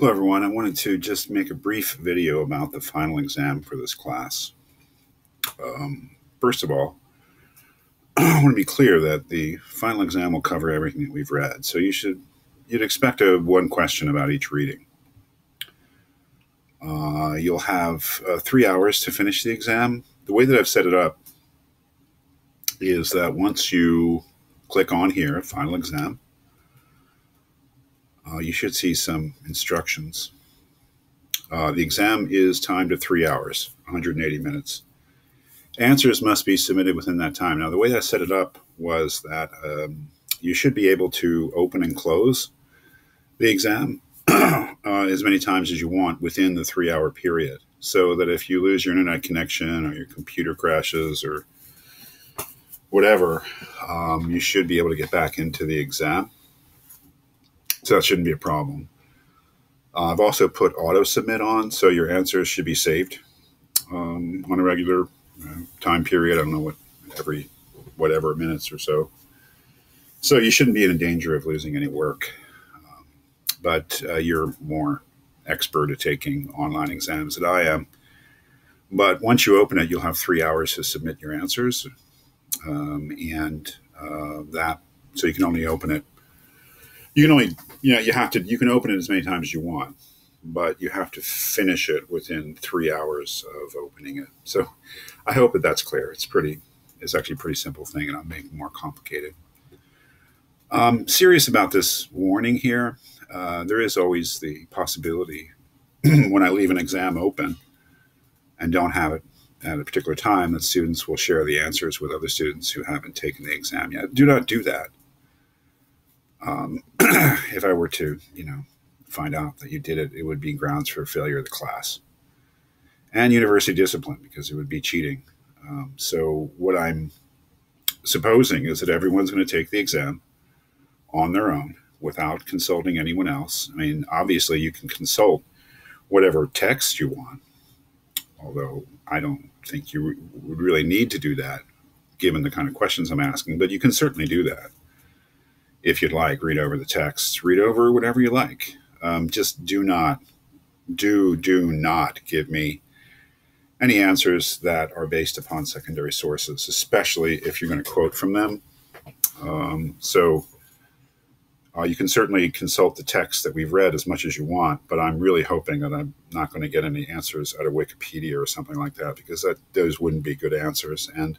Hello everyone, I wanted to just make a brief video about the final exam for this class. Um, first of all, I want to be clear that the final exam will cover everything that we've read, so you should you'd expect a one question about each reading. Uh, you'll have uh, three hours to finish the exam. The way that I've set it up is that once you click on here, final exam, uh, you should see some instructions. Uh, the exam is timed to three hours, 180 minutes. Answers must be submitted within that time. Now, the way I set it up was that um, you should be able to open and close the exam uh, as many times as you want within the three hour period. So that if you lose your internet connection or your computer crashes or whatever, um, you should be able to get back into the exam. So that shouldn't be a problem. Uh, I've also put auto submit on, so your answers should be saved um, on a regular uh, time period. I don't know what every whatever minutes or so. So you shouldn't be in danger of losing any work, um, but uh, you're more expert at taking online exams than I am. But once you open it, you'll have three hours to submit your answers, um, and uh, that so you can only open it you can only you know you have to you can open it as many times as you want but you have to finish it within three hours of opening it. So i hope that that's clear. It's pretty it's actually a pretty simple thing and i'm making more complicated. I'm serious about this warning here. Uh, there is always the possibility when i leave an exam open and don't have it at a particular time that students will share the answers with other students who haven't taken the exam yet. Do not do that um, if I were to, you know, find out that you did it, it would be grounds for failure of the class and university discipline because it would be cheating. Um, so what I'm supposing is that everyone's going to take the exam on their own without consulting anyone else. I mean, obviously you can consult whatever text you want, although I don't think you would really need to do that given the kind of questions I'm asking, but you can certainly do that if you'd like, read over the text, read over whatever you like. Um, just do not, do, do not give me any answers that are based upon secondary sources, especially if you're going to quote from them. Um, so uh, you can certainly consult the text that we've read as much as you want, but I'm really hoping that I'm not going to get any answers out of Wikipedia or something like that because that, those wouldn't be good answers. And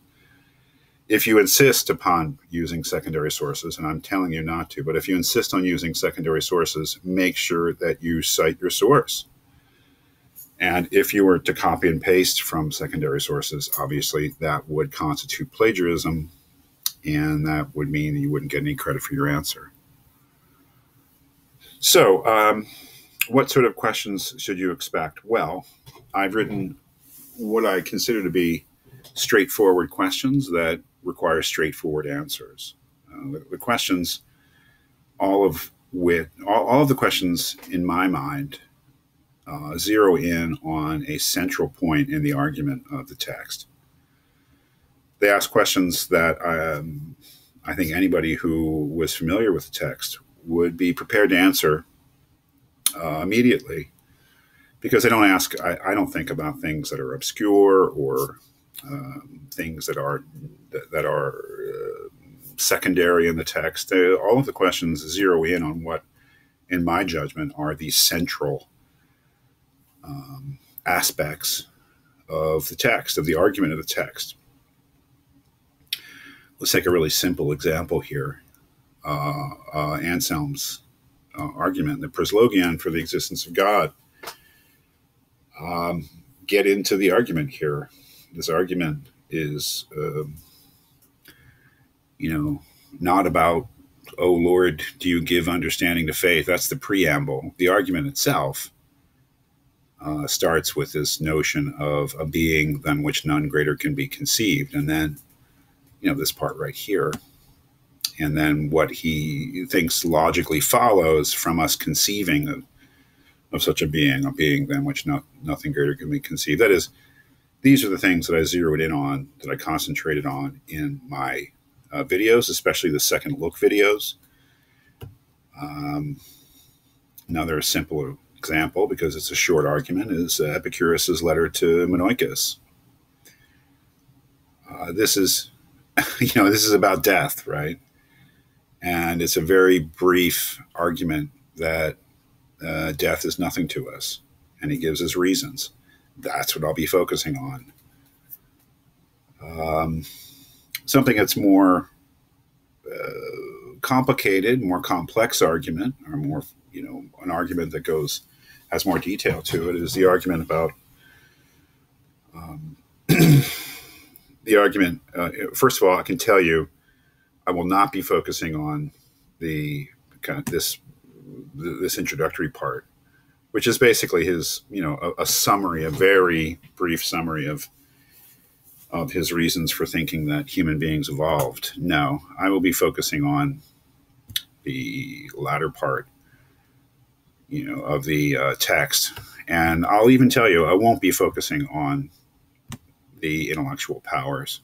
if you insist upon using secondary sources, and I'm telling you not to, but if you insist on using secondary sources, make sure that you cite your source. And if you were to copy and paste from secondary sources, obviously that would constitute plagiarism, and that would mean that you wouldn't get any credit for your answer. So, um, what sort of questions should you expect? Well, I've written what I consider to be straightforward questions that require straightforward answers. Uh, the, the, questions, all of which, all, all, of the questions in my mind, uh, zero in on a central point in the argument of the text. They ask questions that um, I think anybody who was familiar with the text would be prepared to answer uh, immediately because they don't ask, I, I, don't think about things that are obscure or um, things that are that, are uh, secondary in the text. Uh, all of the questions zero in on what, in my judgment, are the central um, aspects of the text, of the argument of the text. Let's take a really simple example here. Uh, uh, Anselm's uh, argument, the proslogion for the existence of God. Um, get into the argument here. This argument is um, you know, not about, oh Lord, do you give understanding to faith? That's the preamble. The argument itself uh, starts with this notion of a being than which none greater can be conceived. And then, you know, this part right here. And then what he thinks logically follows from us conceiving of, of such a being, a being than which no, nothing greater can be conceived. That is, these are the things that I zeroed in on, that I concentrated on in my uh, videos, especially the second look videos. Um, are simpler example, because it's a short argument, is uh, Epicurus's letter to Menoeceus. Uh, this is, you know, this is about death, right? And it's a very brief argument that uh, death is nothing to us. And he gives his reasons. That's what I'll be focusing on. Um, something that's more uh, complicated, more complex argument, or more, you know, an argument that goes, has more detail to it, is the argument about. Um, the argument, uh, first of all, I can tell you, I will not be focusing on the kind of this this introductory part, which is basically his, you know, a, a summary, a very brief summary of of his reasons for thinking that human beings evolved. No, I will be focusing on the latter part, you know, of the uh, text, and I'll even tell you I won't be focusing on the intellectual powers.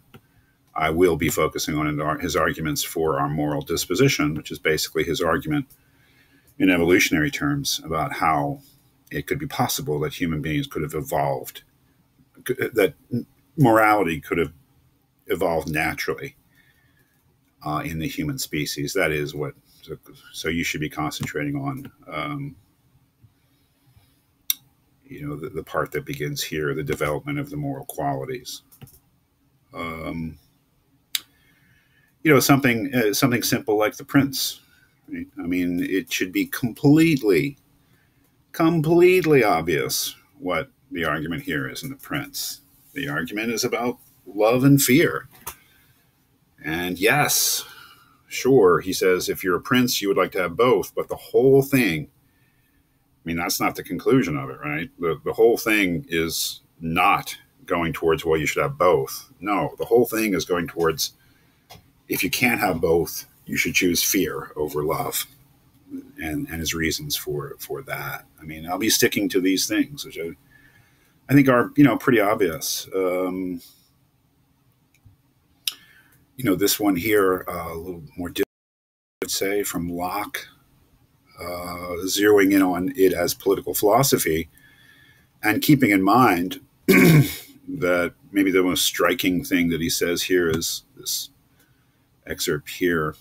I will be focusing on his arguments for our moral disposition, which is basically his argument in evolutionary terms about how it could be possible that human beings could have evolved, that morality could have evolved naturally uh, in the human species. That is what. So, you should be concentrating on, um, you know, the, the, part that begins here, the development of the moral qualities. Um, you know, something uh, something simple like the prince. Right? I mean, it should be completely, completely obvious what the argument here is in the prince the argument is about love and fear. And yes, sure, he says, if you're a prince, you would like to have both, but the whole thing, I mean, that's not the conclusion of it, right? The, the whole thing is not going towards, well, you should have both. No, the whole thing is going towards, if you can't have both, you should choose fear over love. And, and his reasons for for that. I mean, I'll be sticking to these things, which I, I think are you know pretty obvious. Um, you know, this one here uh, a little more difficult, I'd say, from Locke, uh, zeroing in on it as political philosophy, and keeping in mind that maybe the most striking thing that he says here is this excerpt here: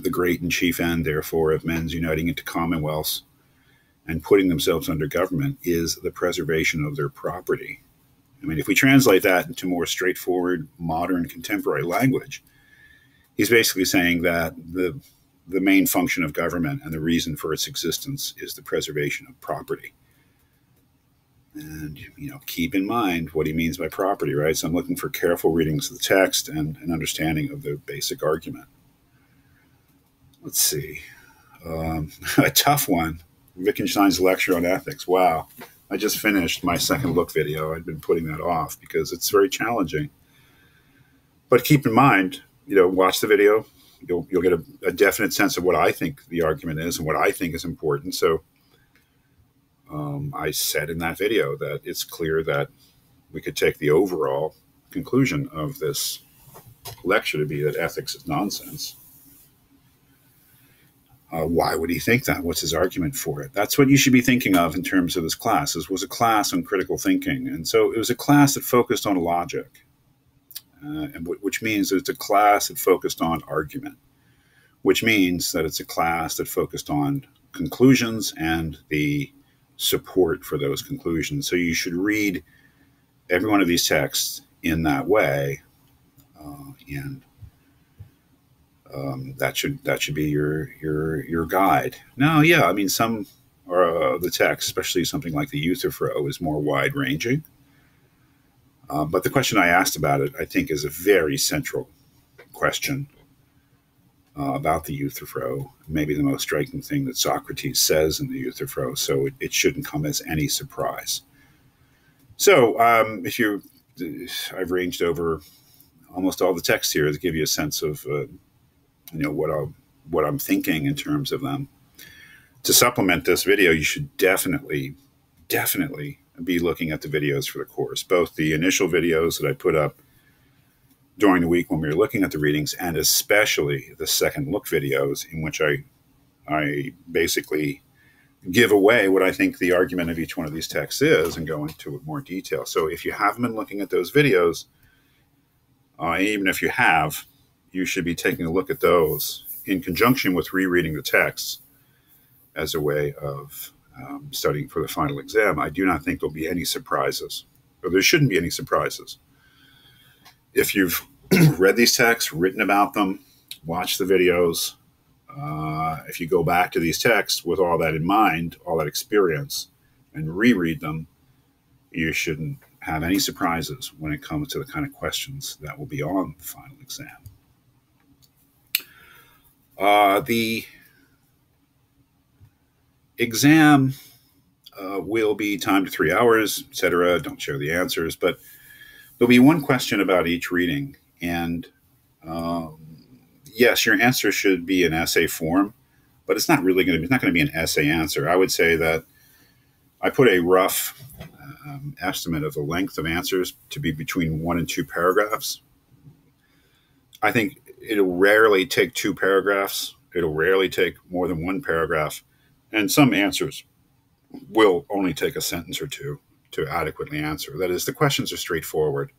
"The great and chief end, therefore, of men's uniting into commonwealths." and putting themselves under government is the preservation of their property. I mean, if we translate that into more straightforward, modern, contemporary language, he's basically saying that the the main function of government and the reason for its existence is the preservation of property. And you know, keep in mind what he means by property, right? So I'm looking for careful readings of the text and an understanding of the basic argument. Let's see, um, a tough one Wittgenstein's lecture on ethics. Wow. I just finished my second look video. I'd been putting that off because it's very challenging. But keep in mind, you know, watch the video. You'll, you'll get a, a definite sense of what I think the argument is and what I think is important. So um, I said in that video that it's clear that we could take the overall conclusion of this lecture to be that ethics is nonsense. Uh, why would he think that? What's his argument for it? That's what you should be thinking of in terms of this class. This was a class on critical thinking, and so it was a class that focused on logic, uh, and which means it's a class that focused on argument, which means that it's a class that focused on conclusions and the support for those conclusions. So you should read every one of these texts in that way, uh, and um, that should that should be your your your guide. Now, yeah, I mean some uh, the text, especially something like the Euthyphro, is more wide ranging. Uh, but the question I asked about it, I think, is a very central question uh, about the Euthyphro. Maybe the most striking thing that Socrates says in the Euthyphro, so it, it shouldn't come as any surprise. So, um, if you, I've ranged over almost all the text here to give you a sense of uh, you know what I'm what I'm thinking in terms of them. To supplement this video, you should definitely, definitely be looking at the videos for the course, both the initial videos that I put up during the week when we were looking at the readings, and especially the second look videos in which I I basically give away what I think the argument of each one of these texts is and go into more detail. So if you haven't been looking at those videos, uh, even if you have, you should be taking a look at those in conjunction with rereading the texts as a way of um, studying for the final exam. I do not think there'll be any surprises, or there shouldn't be any surprises. If you've read these texts, written about them, watched the videos, uh, if you go back to these texts with all that in mind, all that experience, and reread them, you shouldn't have any surprises when it comes to the kind of questions that will be on the final exam. Uh, the exam uh, will be timed to three hours, etc. Don't share the answers, but there'll be one question about each reading, and um, yes, your answer should be an essay form, but it's not really going to. be, It's not going to be an essay answer. I would say that I put a rough um, estimate of the length of answers to be between one and two paragraphs. I think it'll rarely take two paragraphs. It'll rarely take more than one paragraph, and some answers will only take a sentence or two to adequately answer. That is, the questions are straightforward.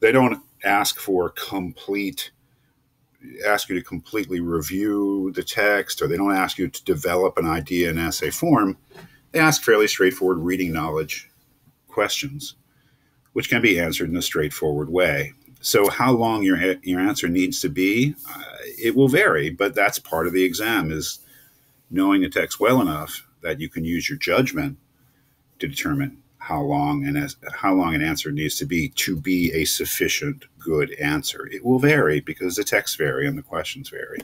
They don't ask for complete ask you to completely review the text or they don't ask you to develop an idea in essay form. They ask fairly straightforward reading knowledge questions, which can be answered in a straightforward way. So, how long your your answer needs to be, uh, it will vary, but that's part of the exam is knowing the text well enough that you can use your judgment to determine how long and as, how long an answer needs to be to be a sufficient good answer. It will vary because the texts vary and the questions vary.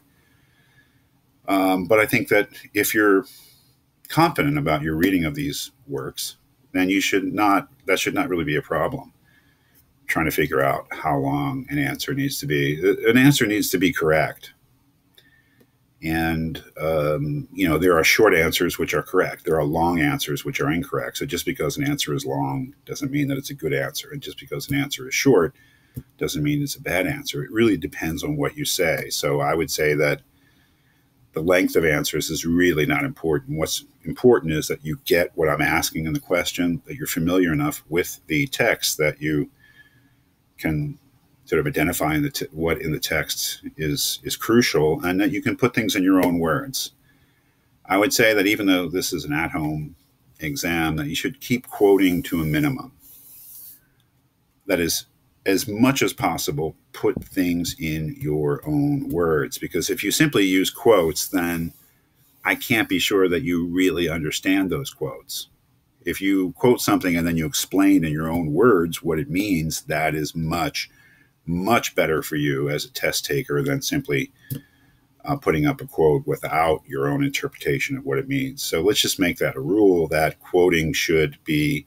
Um, but I think that if you're confident about your reading of these works, then you should not. That should not really be a problem. Trying to figure out how long an answer needs to be. An answer needs to be correct. And, um, you know, there are short answers which are correct. There are long answers which are incorrect. So just because an answer is long doesn't mean that it's a good answer. And just because an answer is short doesn't mean it's a bad answer. It really depends on what you say. So I would say that the length of answers is really not important. What's important is that you get what I'm asking in the question, that you're familiar enough with the text that you can sort of identifying the t- what in the text is is crucial, and that you can put things in your own words. I would say that even though this is an at-home exam, that you should keep quoting to a minimum. That is, as much as possible, put things in your own words. Because if you simply use quotes, then I can't be sure that you really understand those quotes. If you quote something and then you explain in your own words what it means, that is much much better for you as a test taker than simply uh, putting up a quote without your own interpretation of what it means. So let's just make that a rule that quoting should be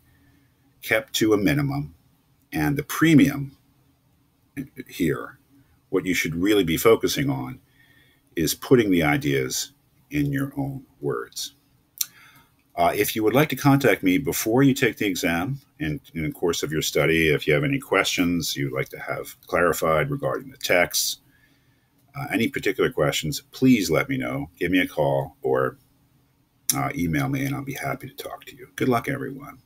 kept to a minimum. And the premium here, what you should really be focusing on, is putting the ideas in your own words. Uh, if you would like to contact me before you take the exam and in the course of your study, if you have any questions you'd like to have clarified regarding the text, uh, any particular questions, please let me know. Give me a call or uh, email me, and I'll be happy to talk to you. Good luck, everyone.